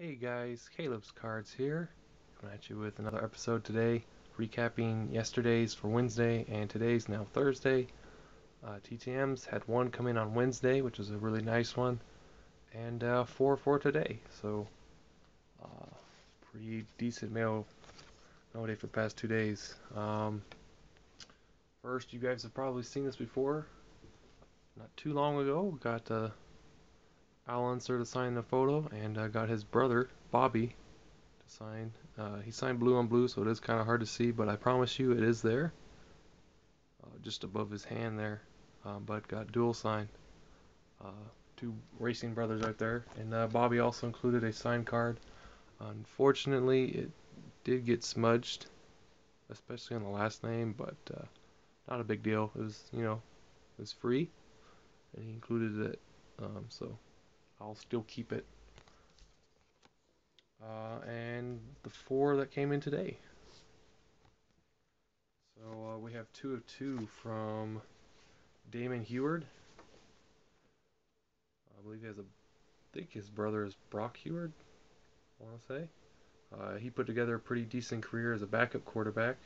Hey guys, Caleb's Cards here, coming at you with another episode today, recapping yesterday's for Wednesday and today's now Thursday. Uh, TTM's had one come in on Wednesday, which was a really nice one, and uh, four for today, so uh, pretty decent mail, day for the past two days. Um, first, you guys have probably seen this before, not too long ago, got uh, Al Unser to sign the photo, and I uh, got his brother, Bobby, to sign. Uh, he signed blue on blue, so it is kind of hard to see, but I promise you it is there. Uh, just above his hand there. Um, but got dual sign. Uh, two racing brothers right there. And uh, Bobby also included a signed card. Unfortunately, it did get smudged, especially on the last name, but uh, not a big deal. It was, you know, it was free, and he included it. Um, so I'll still keep it. Uh, and the four that came in today. So uh, we have two of two from Damon Huard. I believe he has a, I think his brother is Brock Huard, I want to say. Uh, he put together a pretty decent career as a backup quarterback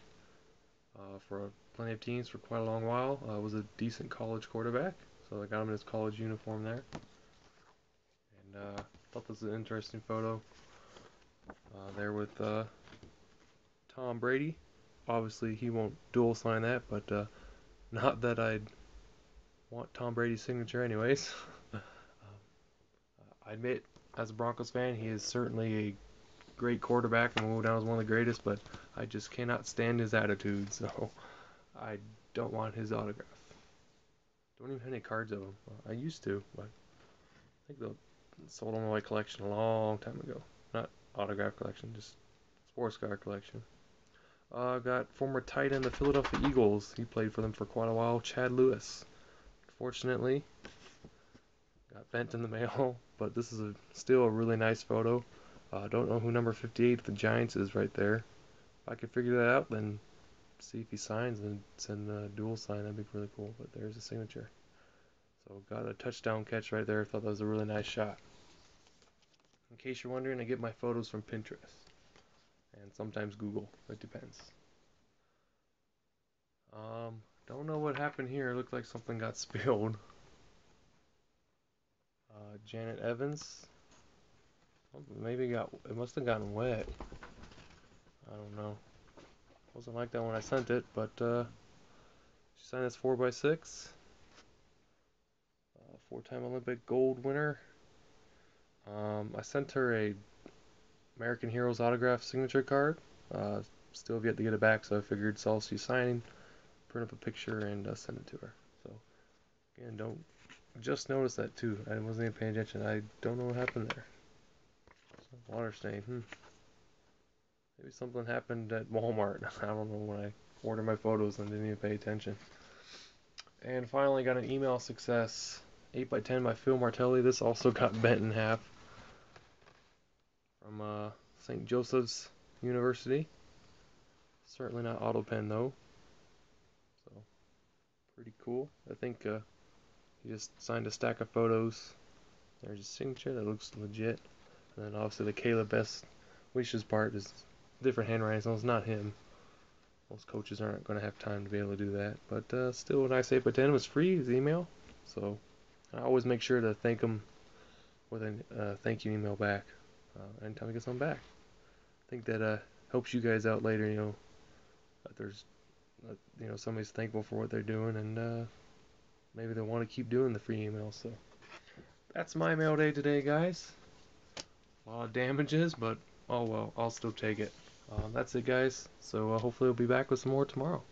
uh, for plenty of teams for quite a long while. Uh, was a decent college quarterback, so I got him in his college uniform there. Uh, thought this was an interesting photo. Uh, there with uh, Tom Brady. Obviously, he won't dual sign that, but uh, not that I'd want Tom Brady's signature, anyways. um, I admit, as a Broncos fan, he is certainly a great quarterback and will go down as one of the greatest, but I just cannot stand his attitude, so I don't want his autograph. Don't even have any cards of him. I used to, but I think they'll sold on my collection a long time ago. Not autograph collection, just sports car collection. Uh, got former tight end the Philadelphia Eagles. He played for them for quite a while. Chad Lewis. Fortunately, got bent in the mail, but this is a, still a really nice photo. I uh, don't know who number 58 of the Giants is right there. If I could figure that out, then see if he signs and send a dual sign. That'd be really cool. But there's a signature. So got a touchdown catch right there. Thought that was a really nice shot. In case you're wondering, I get my photos from Pinterest. And sometimes Google. It depends. Um, don't know what happened here. It looked like something got spilled. Uh, Janet Evans. Maybe got it must have gotten wet. I don't know. Wasn't like that when I sent it, but uh, she signed this 4x6. Uh, four-time Olympic gold winner. Um, I sent her a American Heroes autograph signature card. Uh, still have yet to get it back, so I figured saw she's signing, print up a picture and uh, send it to her. So again, don't just notice that too. I wasn't even paying attention. I don't know what happened there. Water stain. Hmm. Maybe something happened at Walmart. I don't know when I ordered my photos and didn't even pay attention. And finally got an email success. 8x10 by Phil Martelli. This also got bent in half from uh, St. Joseph's University. Certainly not auto pen though. So pretty cool. I think uh, he just signed a stack of photos. There's a signature that looks legit. And then obviously the Caleb Best wishes part is different handwriting, so it's not him. Most coaches aren't going to have time to be able to do that. But uh, still, a nice 8 by 10 was free, his email. So I always make sure to thank him with a uh, thank you email back uh, anytime I get something back. I think that uh, helps you guys out later. You know, there's you know somebody's thankful for what they're doing, and uh, maybe they want to keep doing the free email. So that's my mail day today, guys. A lot of damages, but oh well, I'll still take it. Uh, that's it, guys. So uh, hopefully, we'll be back with some more tomorrow.